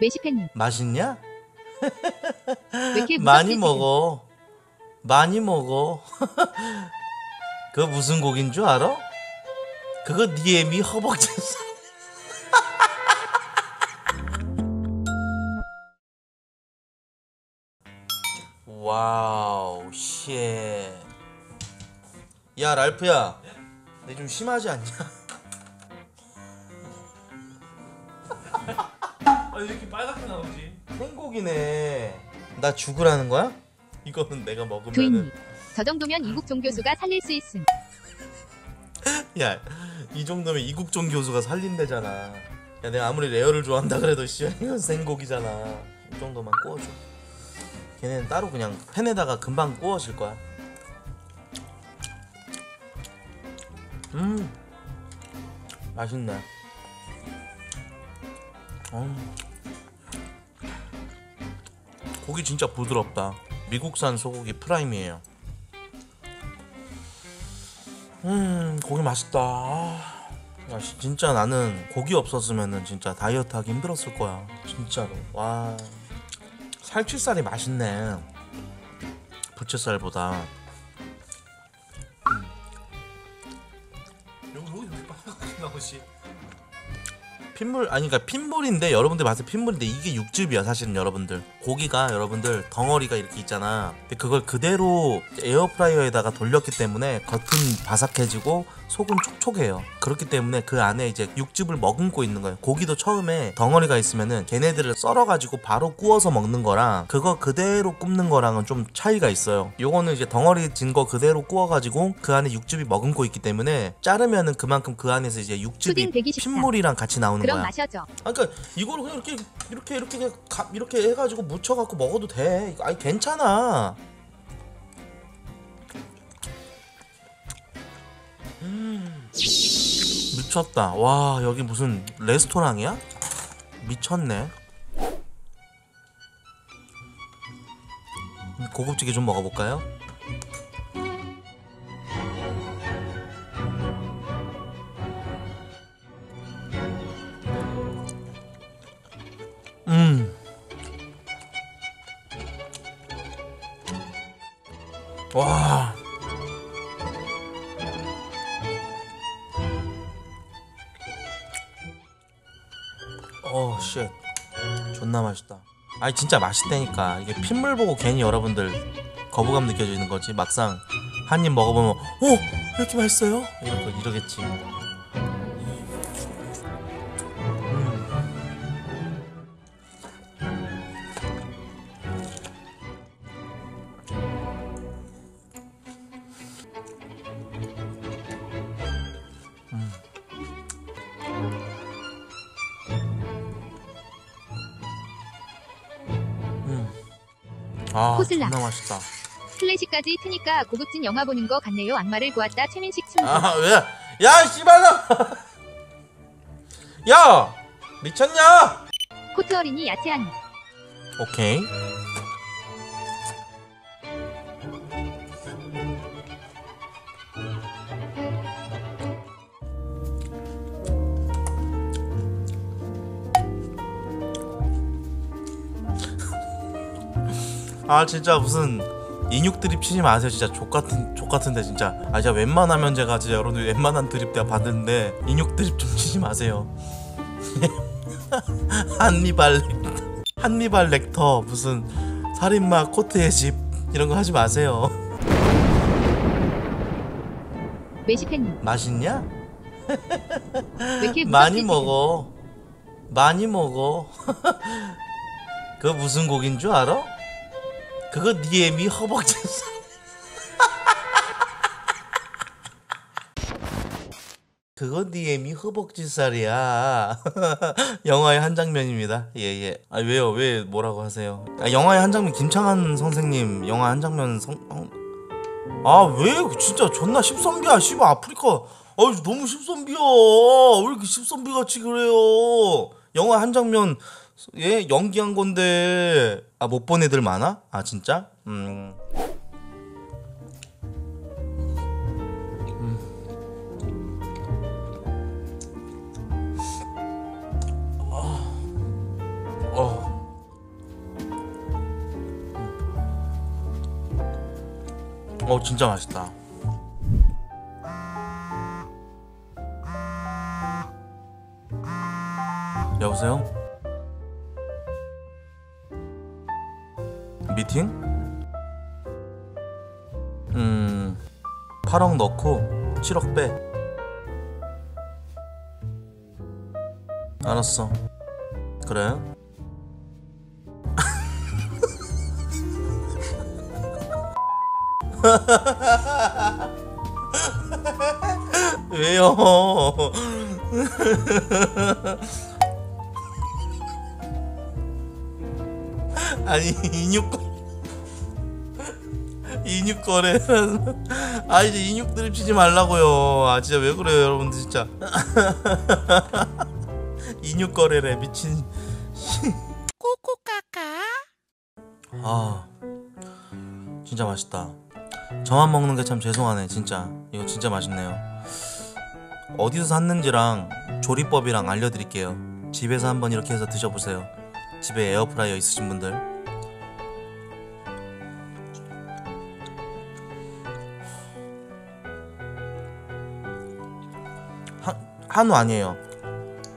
메시팬님 맛있냐? 많이 먹어. 많이 먹어. 그거 무슨 곡인 줄 알아? 그거 니 애미 허벅지. Wow, shit. 야, 랄프야. 너 좀 심하지 않냐? 아, 왜 이렇게 빨갛게 나오지? 생곡이네. 나 죽으라는 거야? 이거는 내가 먹으면은 저 정도면 이국 종 교수가 살릴 수 있음 야, 이 정도면 이국종 교수가 살린대잖아. 야, 내가 아무리 레어를 좋아한다 그래도 씨, 이건 생곡이잖아. 이 정도만 구워줘. 걔네는 따로 그냥 팬에다가 금방 구워질 거야. 음, 맛있네. 음. 고기 진짜 부드럽다. 미국산 소고기 프라임이에요. 음 고기 맛있다. 아, 야, 씨, 진짜 나는 고기 없었으면은 진짜 다이어트 하기 힘들었을 거야. 진짜로. 와. 살치살이 맛있네. 부채살보다. 여기 왜 이렇게 빨갛게 나오지? 핏물 아니 그러니까 핏물인데 여러분들 봤을 때 핏물인데 이게 육즙이야 사실은 여러분들. 고기가 여러분들 덩어리가 이렇게 있잖아. 근데 그걸 그대로 에어프라이어에다가 돌렸기 때문에 겉은 바삭해지고 속은 촉촉해요 그렇기 때문에 그 안에 이제 육즙을 머금고 있는 거예요 고기도 처음에 덩어리가 있으면은 걔네들을 썰어가지고 바로 구워서 먹는 거랑 그거 그대로 굽는 거랑은 좀 차이가 있어요 요거는 이제 덩어리 진 거 그대로 구워가지고 그 안에 육즙이 머금고 있기 때문에 자르면은 그만큼 그 안에서 이제 육즙이 푸딩 124. 핏물이랑 같이 나오는 그럼 거야 마셔줘 아, 그러니까 이거를 그냥 이렇게 이렇게 이렇게 이렇게 해가지고 묻혀갖고 먹어도 돼. 아니 괜찮아. 미쳤다. 와 여기 무슨 레스토랑이야? 미쳤네. 고급지게 좀 먹어볼까요? 음. 와. 어, shit. 존나 맛있다. 아니 진짜 맛있다니까. 이게 핏물 보고 괜히 여러분들 거부감 느껴지는 거지. 막상 한 입 먹어보면 어, 왜 이렇게 맛있어요? 이러 이러겠지. 아, 코슬라. 존나 맛있다. 클래식까지 트니까 고급진 영화 보는 거 같네요 악마를 보았다 최민식 친구 아, 왜? 야, 씨발라! 야! 미쳤냐? 코트 어린이 야채한 오케이. 아 진짜 무슨 인육 드립 치지 마세요. 진짜 족 같은 족 같은데 진짜. 아 진짜 웬만하면 제가 진짜 여러분들 웬만한 드립 내가 받는데 인육 드립 좀 치지 마세요. 한니발 한니발 렉터. 무슨 살인마 코트의 집 이런 거 하지 마세요. 메시팬님. 맛있냐? 많이 먹어. 많이 먹어. 그거 무슨 곡인 줄 알아? 그거 니엠이 허벅지 그거 니엠이 허벅지살이야. 영화의 한 장면입니다. 예 예. 아 왜요? 왜 뭐라고 하세요? 아, 영화의 한 장면 김창한 선생님 영화 한 장면 성... 아왜? 진짜 존나 십선비야. 씨발 아프리카. 아 너무 십선비야. 왜 이렇게 십선비 같이 그래요? 영화 한 장면 얘 연기한 건데. 아, 못 본 애들 많아? 아, 진짜? 음. 음. 아. 어. 어 진짜 맛있다 여보세요? 미팅? 음 8억 넣고 7억 빼 알았어 그래? 왜요? 아니 인육 인육 거래 아 이제 인육 드립 치지 말라고요. 아 진짜 왜 그래요 여러분들 진짜. 인육 거래래 미친. 아 진짜 맛있다. 저만 먹는 게 참 죄송하네 진짜. 이거 진짜 맛있네요. 어디서 샀는지랑 조리법이랑 알려드릴게요. 집에서 한번 이렇게 해서 드셔보세요. 집에 에어프라이어 있으신 분들 한, 한우 아니에요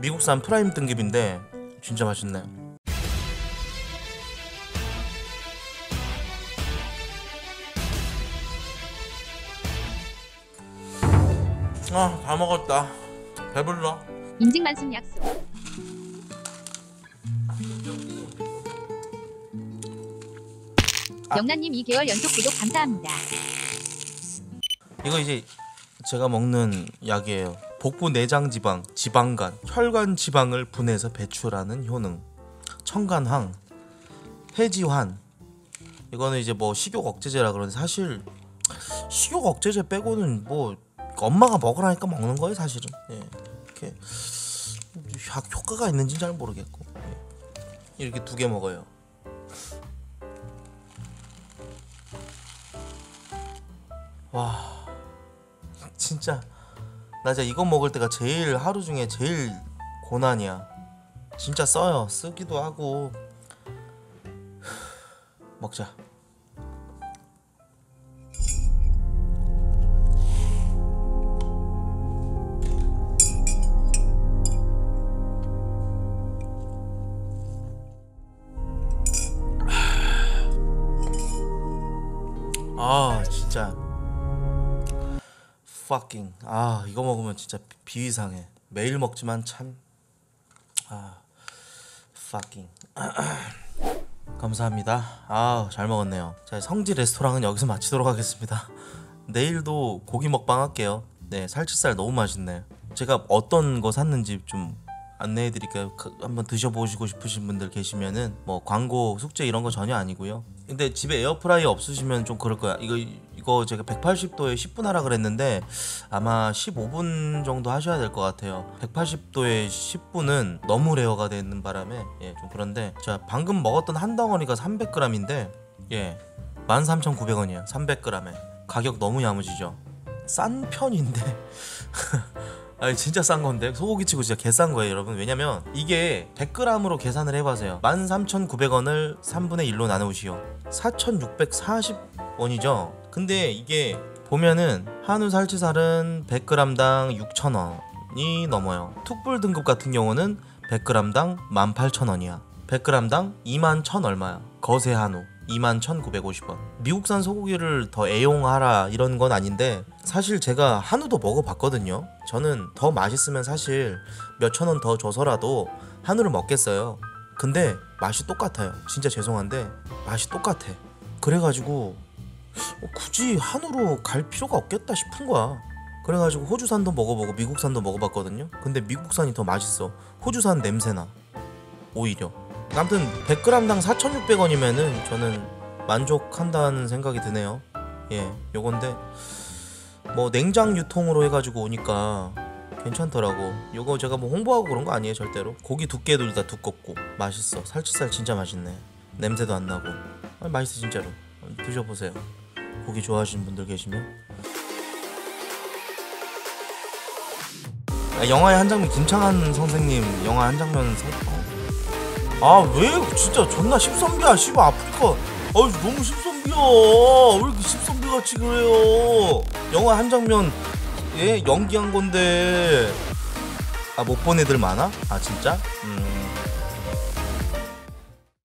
미국산 프라임 등급인데 진짜 맛있네요 아다 먹었다 배불러 인증 만승 약속. 아. 영란님 2개월 연속 구독 감사합니다. 이거 이제 제가 먹는 약이에요. 복부 내장 지방, 지방간, 혈관 지방을 분해해서 배출하는 효능. 청간항, 해지환. 이거는 이제 뭐 식욕 억제제라 그러는데 사실 식욕 억제제 빼고는 뭐 엄마가 먹으라니까 먹는 거예요, 사실은. 예. 이렇게 약 효과가 있는지 잘 모르겠고. 예. 이렇게 두 개 먹어요. 와. 진짜 나 진짜 이거 먹을 때가 제일 하루 중에 제일 고난이야. 진짜 써요. 쓰기도 하고. 먹자. 아 진짜 fucking. 아 이거 먹으면 진짜 비- 비위상해. 매일 먹지만 참. 아 fucking. 감사합니다. 아 잘 먹었네요. 자 성지 레스토랑은 여기서 마치도록 하겠습니다. 내일도 고기 먹방 할게요. 네 살치살 너무 맛있네. 제가 어떤 거 샀는지 좀 안내해 드릴까요. 그- 한번 드셔보시고 싶으신 분들 계시면은 뭐 광고 숙제 이런 거 전혀 아니고요. 근데 집에 에어프라이어 없으시면 좀 그럴 거야. 이거 이거 제가 180도에 10분 하라 그랬는데 아마 15분 정도 하셔야 될 것 같아요. 180도에 10분은 너무 레어가 되는 바람에 예, 좀 그런데 자 방금 먹었던 한 덩어리가 300g인데 예 13,900원이야 300g에. 가격 너무 야무지죠. 싼 편인데. 아니 진짜 싼 건데. 소고기 치고 진짜 개 싼 거예요 여러분. 왜냐면 이게 100g으로 계산을 해봐세요. 13,900원을 3분의 1로 나누시오. 4,640원이죠 근데 이게 보면은 한우 살치살은 100g당 6,000원이 넘어요 툭불 등급 같은 경우는 100g당 18,000원이야 100g당 2만1 얼마야 거세 한우 21,950원. 미국산 소고기를 더 애용하라 이런 건 아닌데 사실 제가 한우도 먹어봤거든요. 저는 더 맛있으면 사실 몇천 원 더 줘서라도 한우를 먹겠어요. 근데 맛이 똑같아요. 진짜 죄송한데 맛이 똑같아. 그래가지고 어, 굳이 한우로 갈 필요가 없겠다 싶은 거야. 그래가지고 호주산도 먹어보고 미국산도 먹어봤거든요. 근데 미국산이 더 맛있어. 호주산 냄새나. 오히려. 아무튼 100g당 4,600원이면은 저는 만족한다는 생각이 드네요. 예, 요건데 뭐 냉장 유통으로 해가지고 오니까 괜찮더라고. 요거 제가 뭐 홍보하고 그런 거 아니에요 절대로. 고기 두께도 다 두껍고 맛있어. 살치살 진짜 맛있네. 냄새도 안 나고. 아, 맛있어 진짜로. 드셔보세요. 고기 좋아하시는 분들 계시면. 아, 영화의 한 장면 김창한 선생님 영화 한 장면 서... 어. 아왜 진짜 존나 십선비야 씨발 아프리카 아유 너무 십선비야 왜 이렇게 십선비 같이 그래요 영화 한 장면 예 연기한 건데 아 못 본 애들 많아? 아 진짜? 음